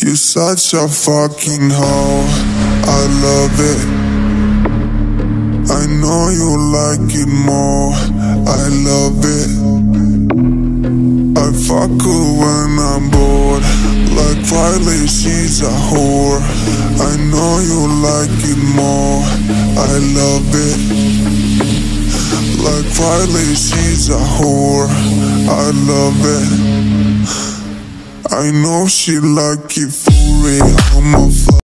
You such a fucking hoe. I love it. I know you like it more. I love it. I fuck her when I'm bored. Like Riley, she's a whore. I know you like it more. I love it. Like Riley, she's a whore. I love it. I know she like it for real. I'm a.